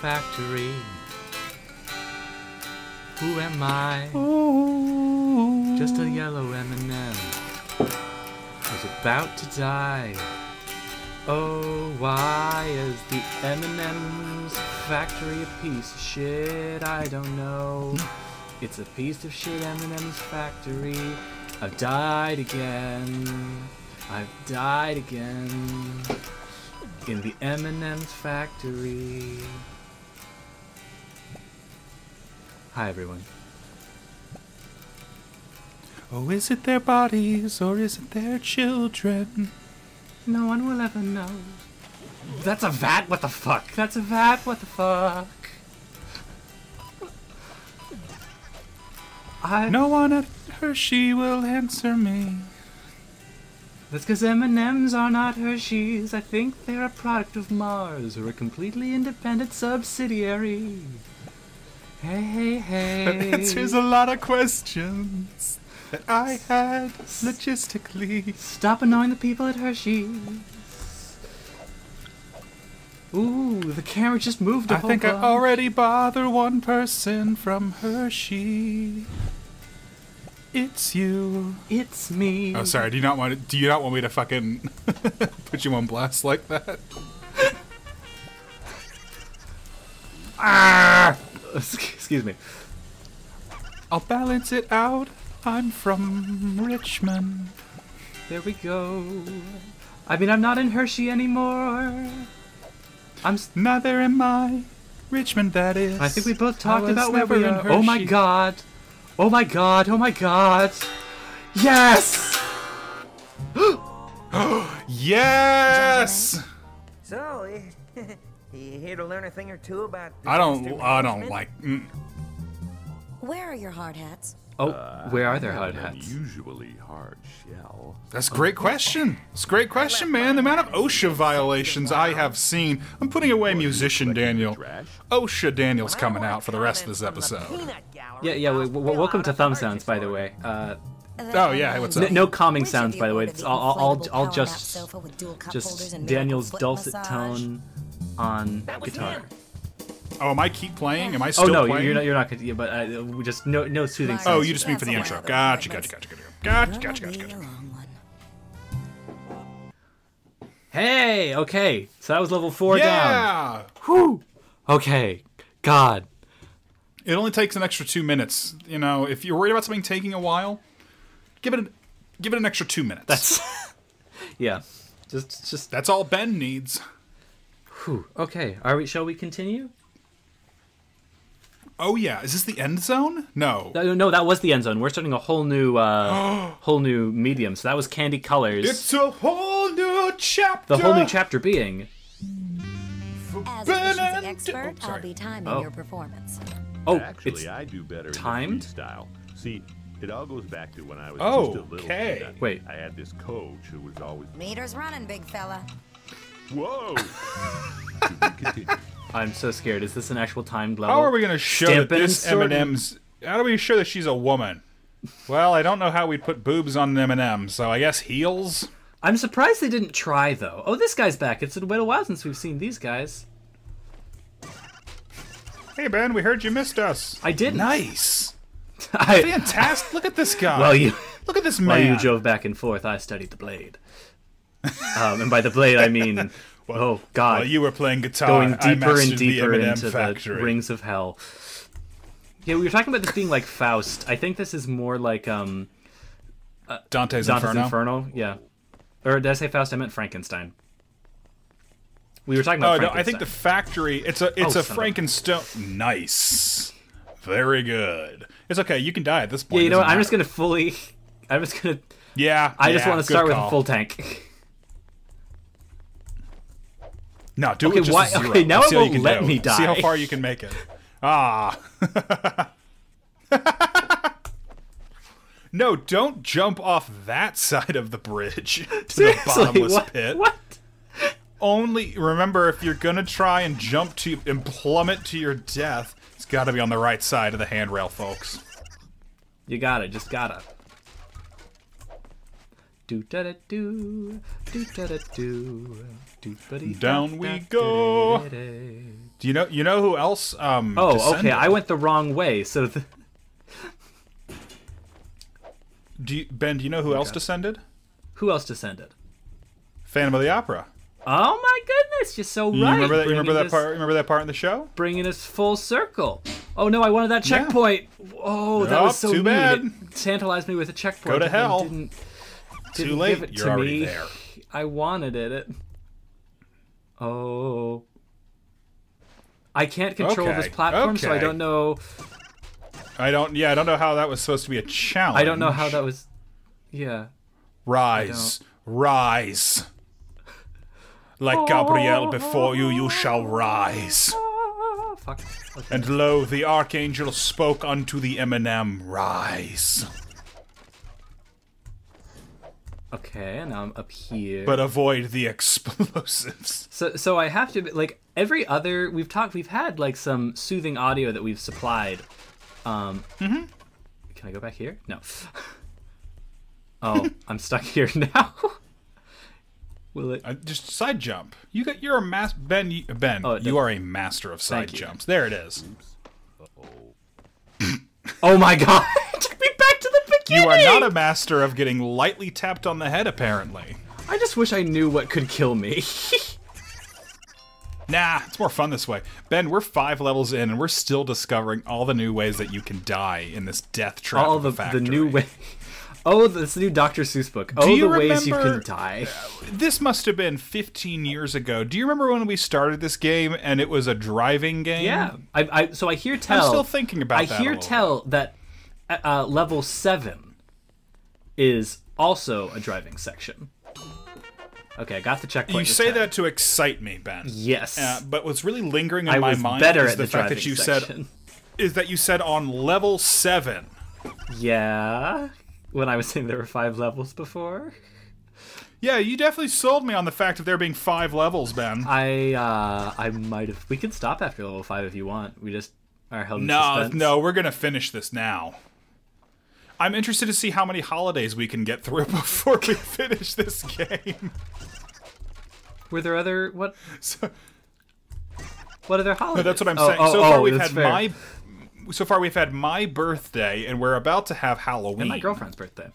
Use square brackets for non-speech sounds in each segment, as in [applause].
Factory. Who am I? Just a yellow M&M. Was about to die. Oh, why is the M&M's factory a piece of shit? I don't know. It's a piece of shit M&M's factory. I've died again. I've died again. In the M&M's factory. Hi everyone. Oh, is it their bodies or is it their children? No one will ever know. That's a vat? What the fuck? That's a vat? What the fuck? I No one at Hershey will answer me. That's because M&M's are not Hershey's. I think they're a product of Mars or a completely independent subsidiary. Hey, hey, hey. That [laughs] answers a lot of questions that I had logistically. Stop annoying the people at Hershey's. Ooh, the camera just moved a I think I already bother one person from Hershey. It's you. It's me. Oh, sorry. Do you not want? To, do you not want me to fucking [laughs] put you on blast like that? [laughs] Ah! [laughs] Excuse me. I'll balance it out. I'm from Richmond. There we go. I mean, I'm not in Hershey anymore. I'm. s- Neither am I. Richmond, that is. I think we both talked was about where never we in are. Oh my god. Oh my god. Oh my god. Yes. [gasps] [gasps] Yes. So, [laughs] you here to learn a thing or two about? I don't. disaster I don't like. Mm. Where are your hard hats? Oh, where are their hard hats? Unusually hard shell. That's a great question. It's a great question, man. The amount of OSHA violations I have seen. I'm putting away musician Daniel. OSHA Daniel's coming out for the rest of this comments from the episode. Yeah, yeah. W- about w- welcome to Thumb Sounds, by the way. Uh, Oh, yeah, hey, what's n- up? no calming sounds, by the way. ordered It's all, all, all, all just, sofa with dual cup holders just Daniel's dulcet tone on guitar. him. Oh, am I keep playing? Am I still playing? Oh no, playing? you're not. You're not. gonna- Yeah, but uh, we just no, no soothing Right. sounds. Oh, you just mean for the intro. one Gotcha, gotcha, gotcha, gotcha, gotcha, gotcha, gotcha, gotcha. Hey, okay. So that was level four down. Yeah. Whew. Okay. God. It only takes an extra two minutes. You know, if you're worried about something taking a while, give it an, give it an extra two minutes. That's. [laughs] yeah. Just, just. that's all Ben needs. Whew. Okay. Are we? Shall we continue? Oh yeah, is this the end zone? No. No, no, that was the end zone. We're starting a whole new, uh, [gasps] whole new medium. So that was Candy Colors. It's a whole new chapter. the whole new chapter being. As Ben a efficiency expert, Oh. I'll be timing Oh. your performance. Oh, Actually, it's I do better timed? in the freestyle. See, it all goes back to when I was Oh, just a little okay. peanut. Wait. I had this coach who was always Meters running, big fella. Whoa. To. [laughs] I'm so scared. Is this an actual timed level? How are we gonna show that Stampin' this. M&M's? How do we show that she's a woman? Well, I don't know how we'd put boobs on an M&M, so I guess heels. I'm surprised they didn't try though. Oh, this guy's back. It's been a while since we've seen these guys. Hey Ben, we heard you missed us. I didn't. Nice, [laughs] I, fantastic. Look at this guy. Well, you look at this [laughs] while man. you drove back and forth, I studied the blade. Um, and by the blade, I mean, [laughs] oh God, While you were playing guitar, going deeper and the deeper M&M into factory. the rings of hell. Yeah, we were talking about this being like Faust. I think this is more like um Dante's, Dante's Inferno. Inferno. Yeah, or did I say Faust? I meant Frankenstein. We were talking about. Oh no, I think the factory. It's a it's Oh, a son of a- Frankenstein. Nice, very good. It's okay. You can die at this point. Yeah, you know what? I'm just gonna fully. [laughs] I'm just gonna. Yeah, I just want to start with a full tank. [laughs] No, do Okay, it just why- zero. okay, now it see how you won't let do. me die. See how far you can make it. Ah. [laughs] no, don't jump off that side of the bridge [laughs] to the bottomless what? pit. What? Only remember, if you're gonna try and jump to and plummet to your death, it's got to be on the right side of the handrail, folks. You gotta, just gotta. Do da da do, do da da do, do dee Down we go. Do you know you know who else? Um, Oh, descended? okay. I went the wrong way. So the, Do you, Ben? Do you know who else descended? who else descended? Phantom of the Opera. Oh my goodness! You're so You right. remember that? You remember that us- part? Remember that part in the show? Bringing us full circle. Oh no! I wanted that Yeah. checkpoint. Oh, that Nope, was so too mean. bad. It tantalized me with a checkpoint. Go to hell. Too late. Give it You're to already me. there. [laughs] I wanted it. Oh. I can't control this Okay, platform, so I don't know. I don't. Yeah, I don't know how that was supposed to be a challenge. I don't know how that was. Yeah. Rise, rise. Like Gabriel before you, you shall rise. Ah, fuck. Okay. And lo, the archangel spoke unto the M&M, rise. Okay, now I'm up here. But avoid the [laughs] explosives. So so I have to like every other we've talked we've had like some soothing audio that we've supplied. Um Mm-hmm. Can I go back here? No. [laughs] oh, I'm stuck here [laughs] now. Will it Uh, just side jump. You got. You're a mas Ben. You, ben, Oh, you are a master of side Thank you. jumps. There it is. Oh my god. It took me back to the You are not a master of getting lightly tapped on the head. Apparently. I just wish I knew what could kill me. [laughs] Nah, it's more fun this way. Ben, we're five levels in, and we're still discovering all the new ways that you can die in this death trap. All of the a the new way [laughs] Oh, this new Dr. Seuss book. Oh, you the ways you can die. Uh, this must have been 15 years ago. Do you remember when we started this game and it was a driving game? Yeah, I, I so I hear tell. I'm still thinking about I that a hear little tell that uh, level seven is also a driving section. Okay, I got the checkpoint. You say time. that to excite me, Ben. Yes. Uh, but what's really lingering in I my mind better is at the, the, fact that you section. said is that you said on level seven. Yeah. When I was saying there were five levels before, Yeah, you definitely sold me on the fact of there being five levels, Ben. I uh I might have. We can stop after level five if you want. We just are held No, no, we're gonna finish this now. I'm interested to see how many holidays we can get through [laughs] before we finish this game. Were there other what? So, What other holidays? that's what I'm Oh, saying. oh, so far oh, we've had fair. my so far we've had my birthday and we're about to have Halloween. and my girlfriend's birthday.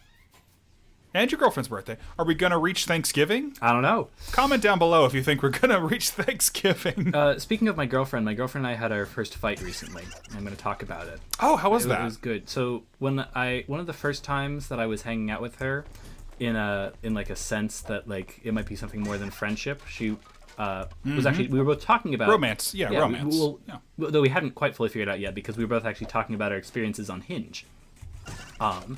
And your girlfriend's birthday. Are we gonna reach Thanksgiving? I don't know. Comment down below if you think we're gonna [laughs] reach Thanksgiving. Uh, speaking of my girlfriend, my girlfriend and I had our first fight recently. I'm going to talk about it. oh, how was It, that? It was good. So when I one of the first times that I was hanging out with her, in a in like a sense that like it might be something more than friendship. She uh, was actually we were both talking about. Romance, yeah, we- romance. well, Yeah. though we hadn't quite fully figured out yet because we were both actually talking about our experiences on Hinge. Um,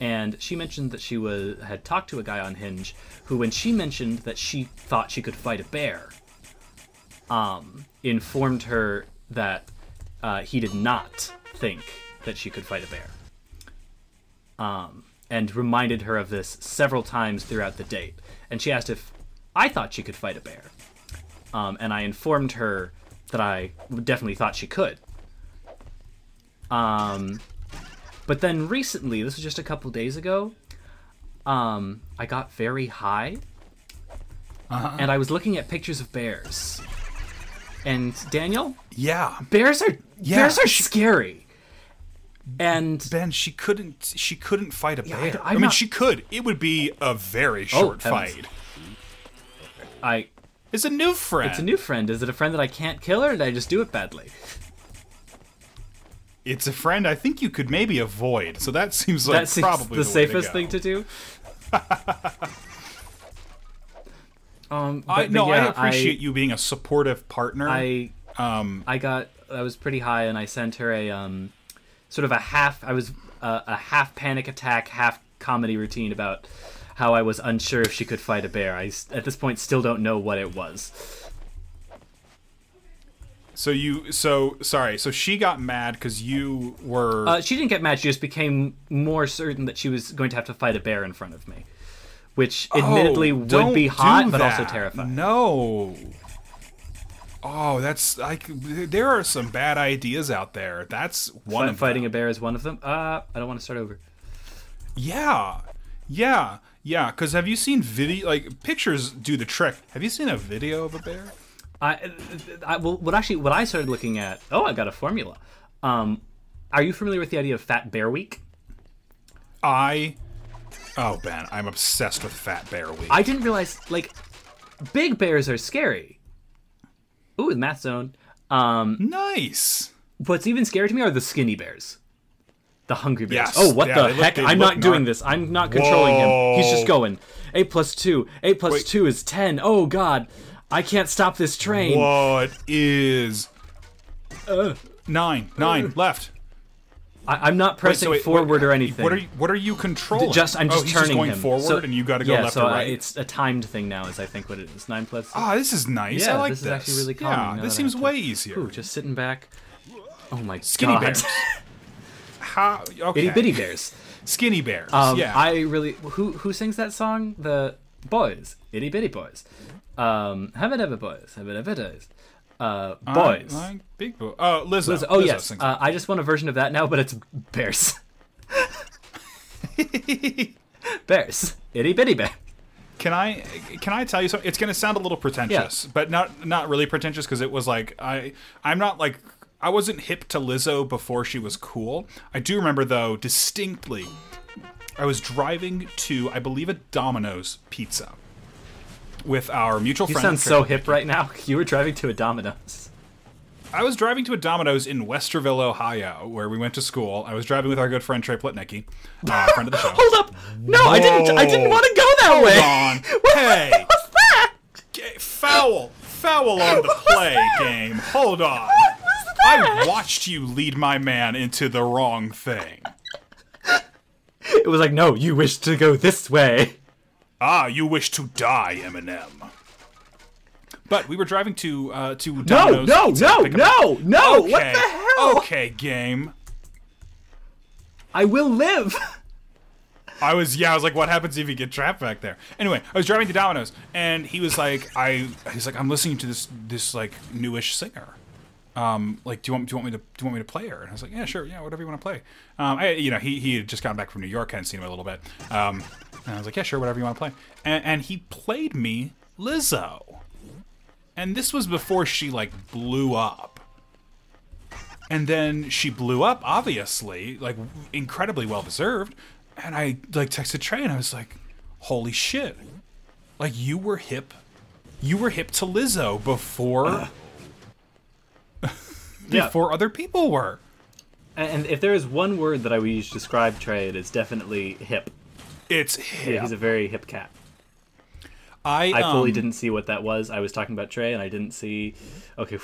and she mentioned that she was had talked to a guy on Hinge who, when she mentioned that she thought she could fight a bear, um, informed her that uh, he did not think that she could fight a bear. Um, and reminded her of this several times throughout the date. And she asked if I thought she could fight a bear. Um, and I informed her that I definitely thought she could. Um, but then recently, this was just a couple days ago, um, I got very high. And I was looking at pictures of bears. And Daniel, yeah. bears are Yeah. bears are scary. And Ben, she couldn't. She couldn't fight a Yeah, I bear. I, I'm mean, not- she could. It would be a very short heavens. fight. I It's a new friend. it's a new friend. Is it a friend that I can't kill or did I just do it badly? It's a friend I think you could maybe avoid. So that seems like that seems probably the way safest go. thing to do. [laughs] um, but, I, but no, yeah, I appreciate you being a supportive partner. I um, I got I was pretty high and I sent her a um sort of a half I was uh, a half panic attack half comedy routine about how I was unsure if she could fight a bear. I at this point still don't know what it was. So you, so sorry. So she got mad because you were. Uh, she didn't get mad. She just became more certain that she was going to have to fight a bear in front of me, which admittedly Oh, would be hot, but also terrifying. No. Oh, that's like there are some bad ideas out there. That's one of fighting them. a bear is one of them. Uh, I don't want to start over. Yeah, yeah, yeah. Because have you seen video? Like pictures do the trick. Have you seen a video of a bear? I, I well, what actually what I started looking at. Oh, I got a formula. Um, are you familiar with the idea of Fat Bear Week? I. Oh, Ben, I'm obsessed with Fat Bear Week. I didn't realize like big bears are scary. Ooh, the math zone. Um, nice. what's even scary to me are the skinny bears. The hungry bears. Yes. Oh, what Yeah, the look- heck? I'm not doing gnarly. this. I'm not controlling him. He's just going. Eight plus two. Eight plus Wait. two is ten. Oh God, I can't stop this train. What is nine? Nine left. I, I'm not Wait, pressing so wait, forward what, or anything. What are you, what are you controlling? Just I'm just oh, he's turning just going him forward, So- and you got to go yeah, left so or I- right. it's a timed thing now. Is I think what it is. Nine plus. Ah, this is nice. yeah, I like this is actually really Yeah, calming. now this seems have to- way easier. Ooh, just sitting back. Oh my Skinny God. bears. [laughs] How? Okay. Itty bitty bears. Skinny bears. Um, yeah. I really who who sings that song? The boys, itty bitty boys. Um, have it ever boys, have it ever boys. Uh, I boys. like big boy. Oh, Lizzo. Lizzo- oh Lizzo yes, uh, I just want a version of that now, but it's bears. [laughs] bears, itty bitty bear. Can I can I tell you something? It's going to sound a little pretentious, but not not really pretentious because it was like I I'm not like I wasn't hip to Lizzo before she was cool. I do remember though distinctly. I was driving to I believe a Domino's Pizza with our mutual You friend. sound so hip right now. [laughs] You were driving to a Domino's. I was driving to a Domino's in Westerville, Ohio, where we went to school. I was driving with our good friend Trey Plitnicki, uh, [laughs] friend of the show. Hold up! No, I didn't. I didn't want to go that Hold way. on. [laughs] hey. Ga- Foul. Foul on the play game. Hold on. I watched you lead my man into the wrong thing. It was like, no, you wish to go this way. Ah, you wish to die, M&M. But we were driving to uh, to No, Domino's. no, no, to no, no! Okay. What the hell? Okay, game. I will live. I was yeah, I was like, what happens if you get trapped back there? Anyway, I was driving to Domino's and he was like, I he's like, I'm listening to this this like newish singer. Um, like, do you want do you want me to do you want me to play her? And I was like, yeah, sure, yeah, whatever you want to play. Um, I, you know, he he had just gotten back from New York, hadn't seen him a little bit. Um, and I was like, yeah, sure, whatever you want to play. And, and he played me Lizzo, and this was before she like blew up. And then she blew up, obviously, like incredibly well deserved. And I like texted Trey and I was like, "Holy shit! Like you were hip, you were hip to Lizzo before [clears throat] Yeah. before other people were." And if there is one word that I would use to describe Trey, it is definitely hip. It's Yeah, hip. he's a very hip cat. I I fully um, didn't see what that was. I was talking about Trey, and I didn't see. Okay.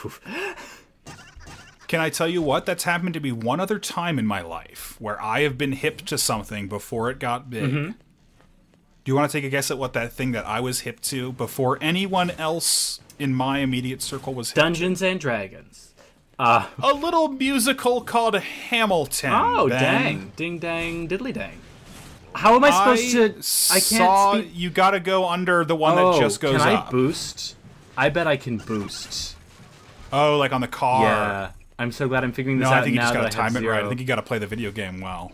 Can I tell you what? That's happened to me one other time in my life where I have been hip to something before it got big. Mm-hmm. Do you want to take a guess at what that thing that I was hip to before anyone else in my immediate circle was hip? Dungeons and Dragons. Uh, A little musical called Hamilton. oh, Ben. dang. Ding dang diddly dang. How am I supposed to. I can't speak. you got to go under the one oh, that just goes can I up. boost? I bet I can boost. Oh, like on the car. Yeah. I'm so glad I'm figuring this No, out I think you just got to time it zero. right. I think you got to play the video game well.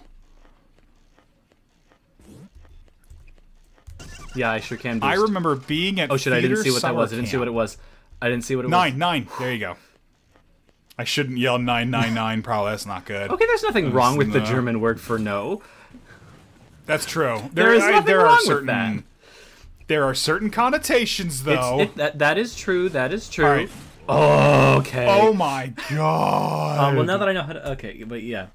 Yeah, I sure can boost. I remember being at Oh shit! I didn't see what that was. I didn't see what it was. I didn't see what it was. Nine, nine. There you go. I shouldn't yell nine nine nine. [laughs] Probably that's not good. Okay, there's nothing wrong with the. German word for no. That's true. There is I- nothing there wrong are with certain, that. There are certain connotations, though. It, that, that is true. That is true. Right. Oh, okay. Oh my god. Um, well, now that I know how to. Okay, but yeah.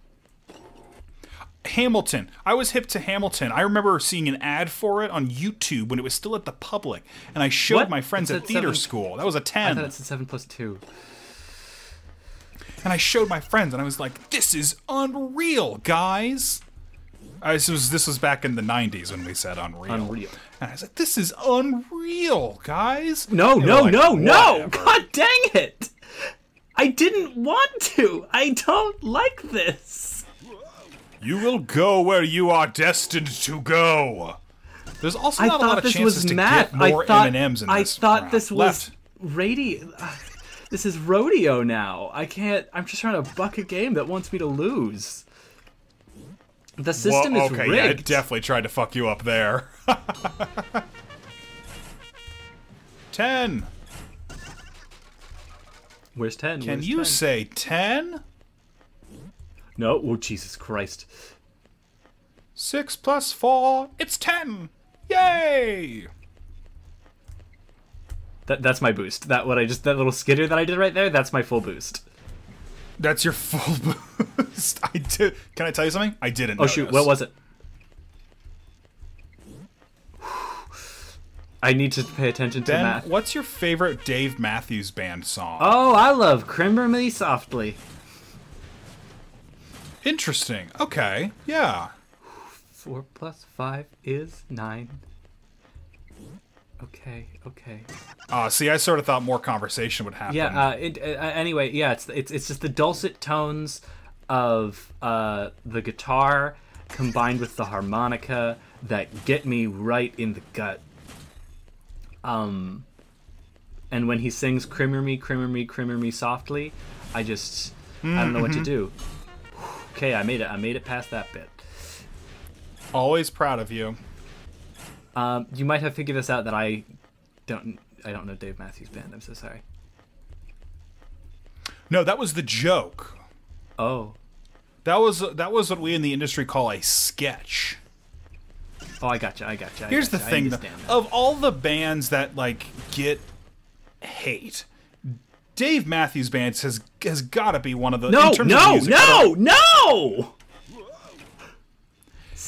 Hamilton. I was hip to Hamilton. I remember seeing an ad for it on YouTube when it was still at the public, and I showed What? my friends It at theater seven- school. That was a ten. thought it said seven plus two. And I showed my friends, and I was like, "This is unreal, guys." Uh, this was this was back in the '90s when we said unreal. Unreal. And I was like, "This is unreal, guys." No, no, like, no, no! "Whatever." God dang it! I didn't want to. I don't like this. You will go where you are destined to go. There's also not a lot of chances to math. get more I thought M&Ms in I this thought round. this was Left. radio. This is rodeo now. I can't. I'm just trying to buck a game that wants me to lose. The system Well, is okay, rigged. yeah, it definitely tried to fuck you up there. [laughs] Ten. Where's ten? Can Where's you 10? say 10? no? Oh Jesus Christ! 6 plus 4, it's 10! Yay! That that's my boost. That what I just that little skitter that I did right there. That's my full boost. That's your full [laughs] boost. I did. Can I tell you something? I didn't. Oh shoot! What was it? I need to pay attention to Ben, math. what's your favorite Dave Matthews Band song? Oh, I love Crimber Me Softly. Interesting. Okay. Yeah. Four plus five is nine. Okay, okay. Uh, see, I sort of thought more conversation would happen. Yeah. Uh, it, uh, anyway, yeah. It's it's it's just the dulcet tones of uh, the guitar combined with the harmonica that get me right in the gut. Um, and when he sings "Crimmer me, crimmer me, crimmer me softly," I just I don't know what to do. Okay, I made it. I made it past that bit. Always proud of you. Um, you might have figured this out that I don't. I don't know Dave Matthews Band. I'm so sorry. No, that was the joke. Oh, That was that was what we in the industry call a sketch. oh, I gotcha. I gotcha. I Here's the gotcha, I thing: though. of all the bands that like get hate, Dave Matthews Band has has got to be one of the No, in terms of no, no, no!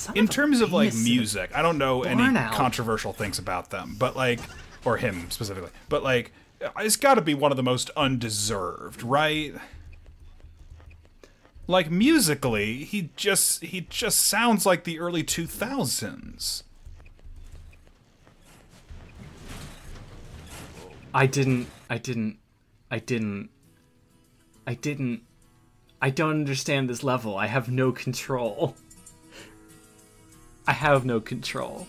Son in of terms of like music, I don't know any Barn owl. controversial things about them, but like, or him specifically, but like, it's got to be one of the most undeserved, right? Like musically, he just he just sounds like the early two thousands. I didn't. I didn't. I didn't. I didn't. I don't understand this level. I have no control. I have no control.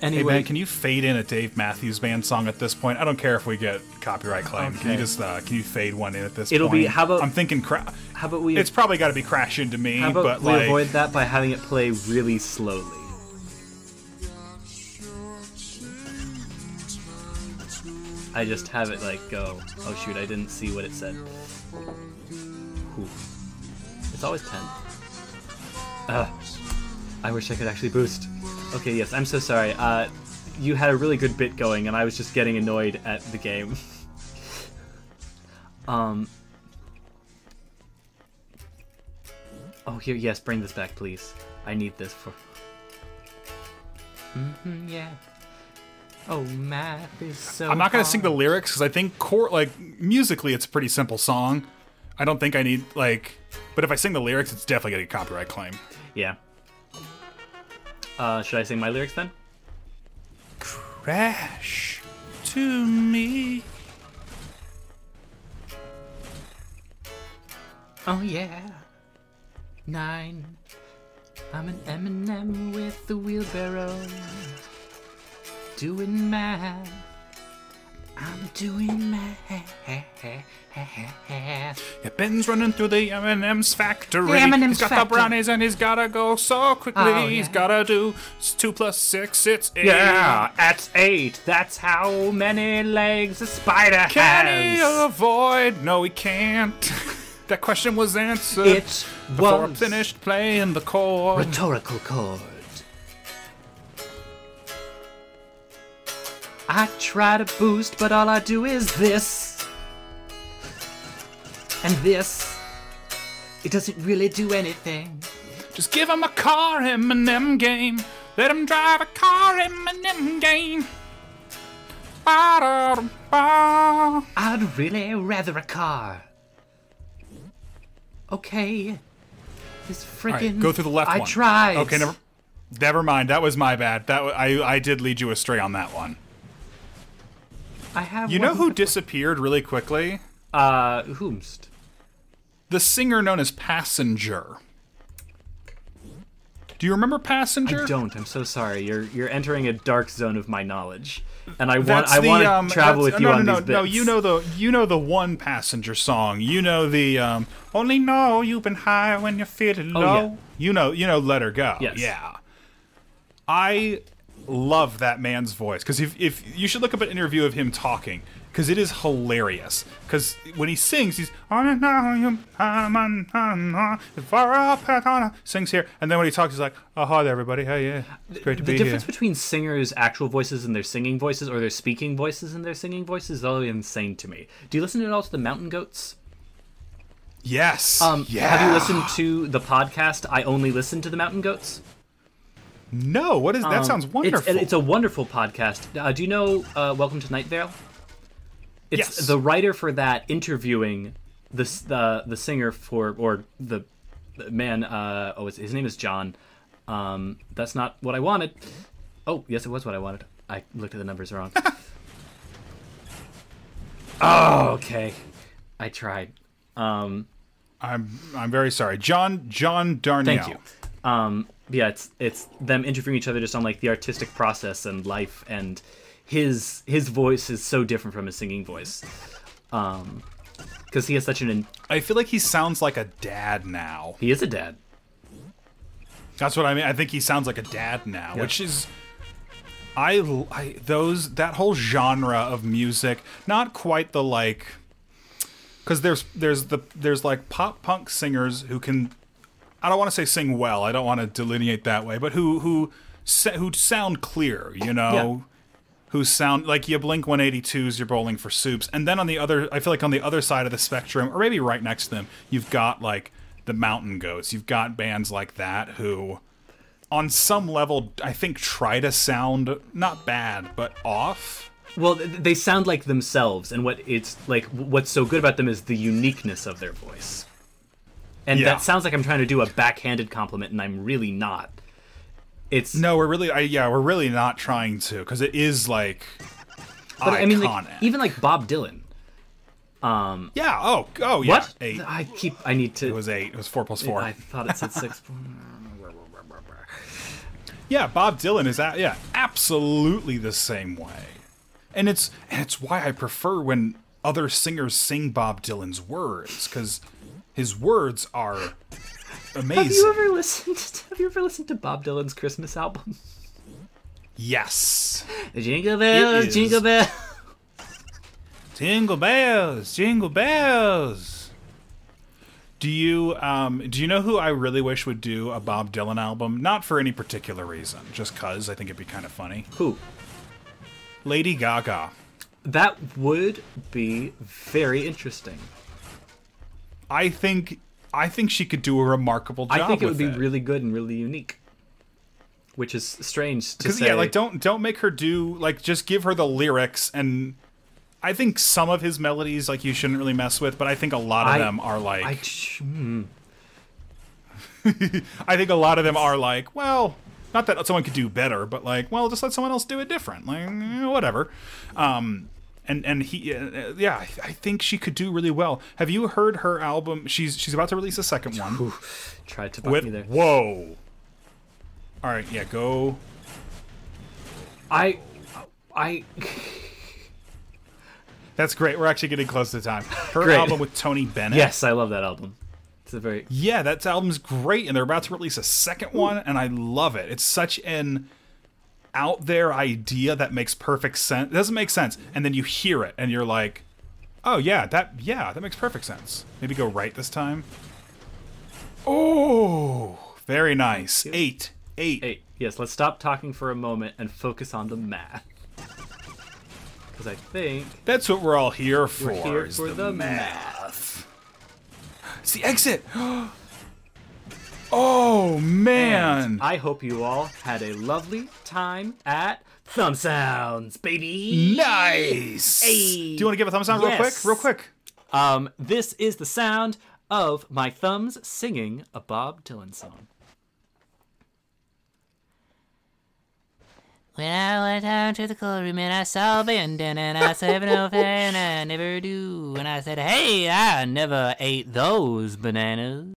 Hey Anyway, man, can you fade in a Dave Matthews Band song at this point? I don't care if we get copyright claim. Can you just uh, can you fade one in at this It'll point? be- how about- I'm thinking cra- how about we? it's probably got to be crash into me, how about but we like avoid that by having it play really slowly? I just have it like go. Oh shoot! I didn't see what it said. Whew. It's always ten. Ugh. I wish I could actually boost. Okay, yes, I'm so sorry. Uh, you had a really good bit going, and I was just getting annoyed at the game. [laughs] um. Oh, here, yes, bring this back, please. I need this for. hmm yeah. Oh, math is so. I'm not gonna sing the lyrics because I think core like musically it's a pretty simple song. I don't think I need like, but if I sing the lyrics, it's definitely gonna get a copyright claim. Yeah. Uh, should I sing my lyrics then? Crash to me. Oh yeah. Nine. I'm an M&M with the wheelbarrow. Doing math. I'm doing math. Yeah, Ben's running through the M&M's factory. The M&M's he's got factory. the brownies and he's gotta go so quickly. Oh, He's yeah. gotta do s- two plus six. It's eight. Yeah, at eight. That's how many legs a spider Can he avoid? No, he can't. [laughs] that question was answered It before I finished playing the chord. rhetorical chord. I try to boost, but all I do is this. And this. It doesn't really do anything. Just give him a car M&M game. Let him drive a car M&M game. Ba-da-da-ba. I'd really rather a car. Okay. This freaking. right, go through the left I one. tried. Okay, never, never mind. That was my bad. That I I did lead you astray on that one. I have. You know who disappeared really quickly? Uh, whomst? The singer known as Passenger. Do you remember Passenger? I don't. I'm so sorry. You're you're entering a dark zone of my knowledge, and I want That's I the, want to um, travel that's- with you no, on no, these no, bits. No, you know the you know the one passenger song. You know the um, only know you've been high when you're feeling Oh, low. yeah. You know you know Let Her Go. Yes. Yeah. I love that man's voice because if, if you should look up an interview of him talking because it is hilarious because when he sings he's sings here and then when he talks he's like oh hi there everybody hey yeah it's great to the be difference between singers' actual voices and their singing voices, or their speaking voices and their singing voices, is all insane to me. Do you listen at all to the Mountain Goats? yes Um, yeah Have you listened to the podcast? I only listen to the Mountain Goats. No what is that Um, sounds wonderful It's, a wonderful podcast. Uh, do you know uh, Welcome to Night Vale? It's Yes. the writer for that interviewing the the the singer for or the man. Uh, oh, his, name is John. Um, that's not what I wanted. Oh, yes, it was what I wanted. I looked at the numbers wrong. [laughs] oh, okay. I tried. Um, I'm I'm very sorry John John Darnielle Thank you. Um, yeah, it's it's them interviewing each other just on like the artistic process and life, and his his voice is so different from his singing voice, um, because he has such an I feel like he sounds like a dad now he is a dad. That's what I mean. I think he sounds like a dad now, Yeah. which is I, I those that whole genre of music, not quite the like cuz there's there's the there's like pop punk singers who can I don't want to say sing well. I don't want to delineate that way, but who who who sound clear, you know. Who sound like you blink 182s, you're bowling for soups. And then on the other, I feel like on the other side of the spectrum, or maybe right next to them, you've got like the Mountain Goats. You've got bands like that who, on some level, I think try to sound not bad, but off. Well, they sound like themselves, and what it's like. What's so good about them is the uniqueness of their voice. And Yeah. that sounds like I'm trying to do a backhanded compliment, and I'm really not. It's No, we're really, I, yeah, we're really not trying to, because it is like but iconic. I mean, like, even like Bob Dylan. Um. yeah, oh, oh, yeah, What? eight. I keep. I need to. It was eight. It was four plus four. I thought it said six. [laughs] Yeah, Bob Dylan is a yeah, absolutely the same way. And it's and it's why I prefer when other singers sing Bob Dylan's words cuz his words are amazing. have you ever listened? To, have you ever listened to Bob Dylan's Christmas album? yes. Jingle bells, jingle bells. Jingle bells, jingle bells. Do you um do you know who I really wish would do a Bob Dylan album? Not for any particular reason, just cuz I think it'd be kind of funny. Who? Lady Gaga. That would be very interesting. I think I think she could do a remarkable job I think it would be really good and really unique. Which is strange to Because say. yeah, like don't don't make her do like just give her the lyrics and I think some of his melodies like you shouldn't really mess with, but I think a lot of I- them are like [laughs] I, I, hmm. think a lot of them are like, well, not that someone could do better, but like, well, just let someone else do it different, like eh, whatever. Um, and and he, uh, yeah, I, think she could do really well. Have you heard her album? She's she's about to release a second one tried to bug me there. whoa. All right, yeah, go. I, I, [laughs] That's great. We're actually getting close to time. Her album with Tony Bennett. yes, I love that album. It's a very Yeah, that album's great, and they're about to release a second one, and I love it. It's such an out there idea that makes perfect sense. It doesn't make sense, and then you hear it, and you're like, "Oh yeah, that yeah, that makes perfect sense." Maybe go right this time. Oh, very nice. Eight, eight. Hey, yes, let's stop talking for a moment and focus on the math. Because I think That's what we're all here for. we're here for the, math. math. It's the exit. [gasps] Oh, oh man. And I hope you all had a lovely time at Thumb Sounds, baby. Nice. Hey. Do you want to give a thumbs down real quick? Yes. Real quick. Um, this is the sound of my thumbs singing a Bob Dylan song. When I went down to the cold room and I saw a bandana and I said, no [laughs] fair and I never do. And I said, hey, I never ate those bananas.